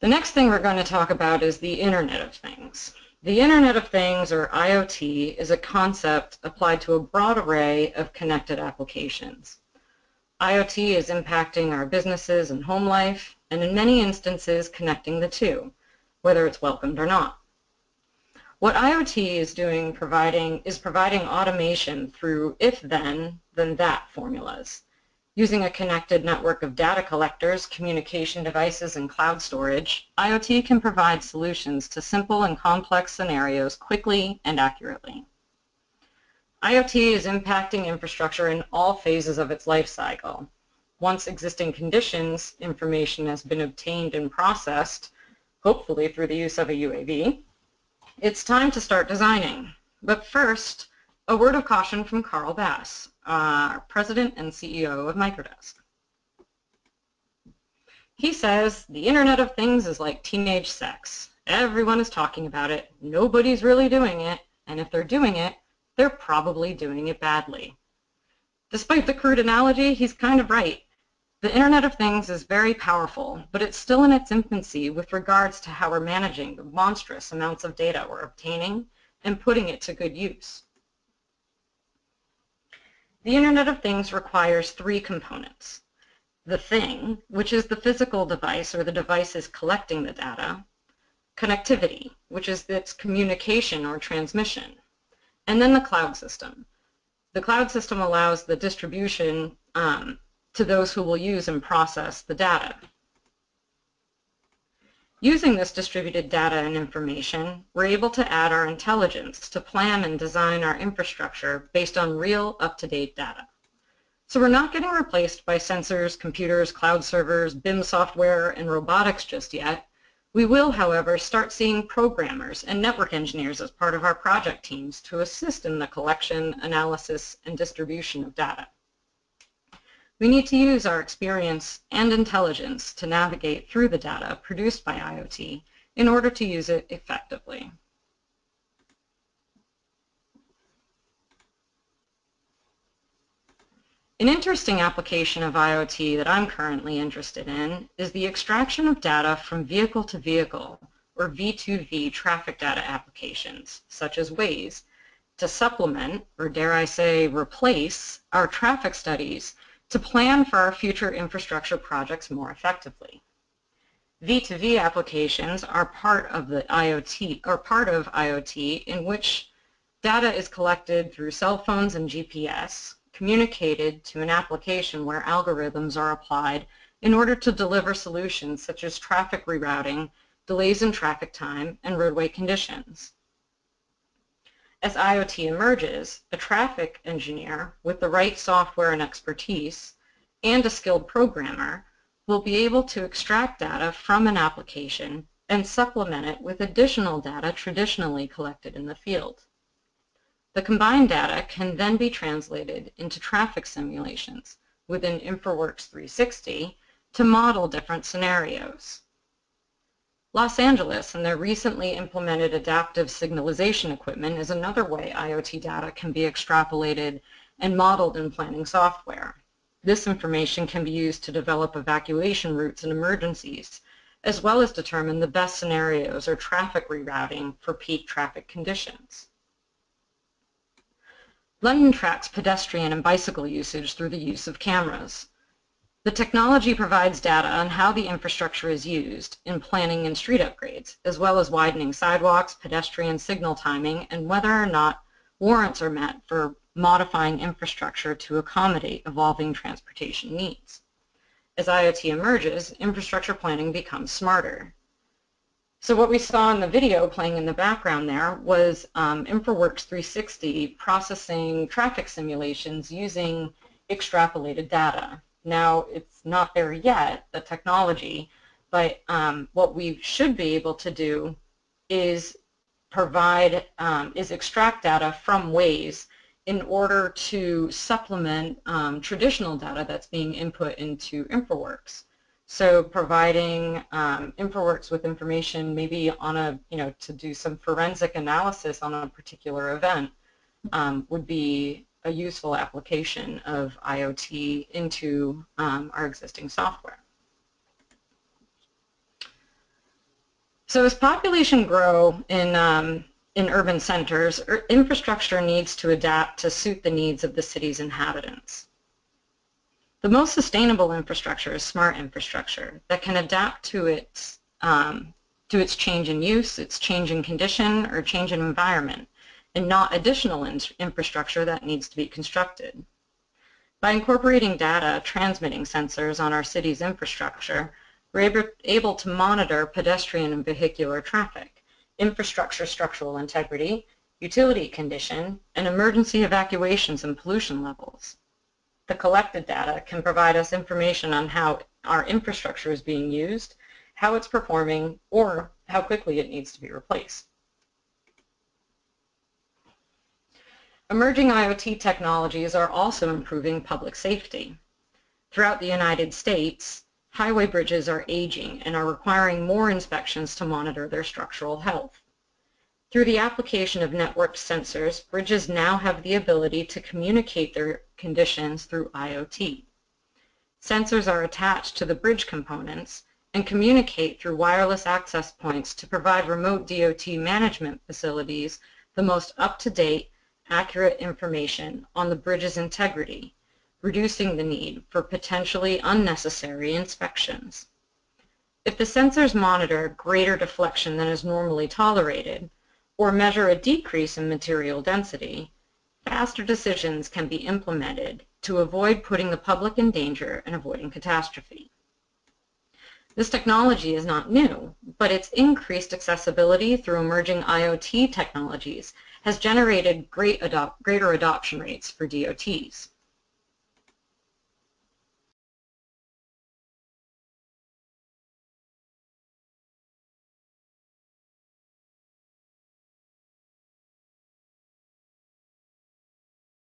The next thing we're going to talk about is the Internet of Things. The Internet of Things, or IoT, is a concept applied to a broad array of connected applications. IoT is impacting our businesses and home life, and in many instances connecting the two, whether it's welcomed or not. What IoT is doing providing is providing automation through if then, then that formulas. Using a connected network of data collectors, communication devices, and cloud storage, IoT can provide solutions to simple and complex scenarios quickly and accurately. IoT is impacting infrastructure in all phases of its life cycle. Once existing conditions information has been obtained and processed, hopefully through the use of a UAV, it's time to start designing. But first, a word of caution from Carl Bass, uh, President and CEO of Microdesk. He says, the Internet of Things is like teenage sex. Everyone is talking about it, nobody's really doing it, and if they're doing it, they're probably doing it badly. Despite the crude analogy, he's kind of right. The Internet of Things is very powerful, but it's still in its infancy with regards to how we're managing the monstrous amounts of data we're obtaining and putting it to good use. The Internet of Things requires three components. The thing, which is the physical device or the devices collecting the data. Connectivity, which is its communication or transmission. And then the cloud system. The cloud system allows the distribution um, to those who will use and process the data. Using this distributed data and information, we're able to add our intelligence to plan and design our infrastructure based on real, up-to-date data. So we're not getting replaced by sensors, computers, cloud servers, BIM software, and robotics just yet. We will, however, start seeing programmers and network engineers as part of our project teams to assist in the collection, analysis, and distribution of data. We need to use our experience and intelligence to navigate through the data produced by IoT in order to use it effectively. An interesting application of IoT that I'm currently interested in is the extraction of data from vehicle-to-vehicle, -vehicle, or V2V traffic data applications, such as Waze, to supplement, or dare I say replace, our traffic studies to plan for our future infrastructure projects more effectively. V2V applications are part of the IoT or part of IoT in which data is collected through cell phones and GPS, communicated to an application where algorithms are applied in order to deliver solutions such as traffic rerouting, delays in traffic time, and roadway conditions. As IoT emerges, a traffic engineer with the right software and expertise and a skilled programmer will be able to extract data from an application and supplement it with additional data traditionally collected in the field. The combined data can then be translated into traffic simulations within InfraWorks 360 to model different scenarios. Los Angeles and their recently implemented adaptive signalization equipment is another way IoT data can be extrapolated and modeled in planning software. This information can be used to develop evacuation routes and emergencies, as well as determine the best scenarios or traffic rerouting for peak traffic conditions. London tracks pedestrian and bicycle usage through the use of cameras. The technology provides data on how the infrastructure is used in planning and street upgrades, as well as widening sidewalks, pedestrian signal timing, and whether or not warrants are met for modifying infrastructure to accommodate evolving transportation needs. As IoT emerges, infrastructure planning becomes smarter. So what we saw in the video playing in the background there was um, InfraWorks 360 processing traffic simulations using extrapolated data. Now, it's not there yet, the technology, but um, what we should be able to do is provide, um, is extract data from Waze in order to supplement um, traditional data that's being input into InfraWorks. So providing um, InfraWorks with information maybe on a, you know, to do some forensic analysis on a particular event um, would be a useful application of IoT into um, our existing software. So as population grow in, um, in urban centers, er, infrastructure needs to adapt to suit the needs of the city's inhabitants. The most sustainable infrastructure is smart infrastructure that can adapt to its, um, to its change in use, its change in condition, or change in environment, and not additional in infrastructure that needs to be constructed. By incorporating data transmitting sensors on our city's infrastructure, we're able to monitor pedestrian and vehicular traffic, infrastructure structural integrity, utility condition, and emergency evacuations and pollution levels. The collected data can provide us information on how our infrastructure is being used, how it's performing, or how quickly it needs to be replaced. Emerging IoT technologies are also improving public safety. Throughout the United States, highway bridges are aging and are requiring more inspections to monitor their structural health. Through the application of networked sensors, bridges now have the ability to communicate their conditions through IoT. Sensors are attached to the bridge components and communicate through wireless access points to provide remote DOT management facilities the most up-to-date, accurate information on the bridge's integrity reducing the need for potentially unnecessary inspections. If the sensors monitor greater deflection than is normally tolerated, or measure a decrease in material density, faster decisions can be implemented to avoid putting the public in danger and avoiding catastrophe. This technology is not new, but its increased accessibility through emerging IoT technologies has generated great greater adoption rates for DOTs.